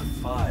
on fire.